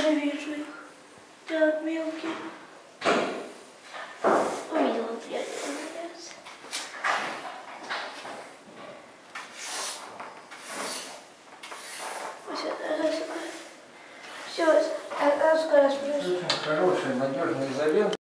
ненавижу их. Так, мелкие. Увидела, я извиняюсь. Все, скоро спрошу. Хорошая, надежная изолента.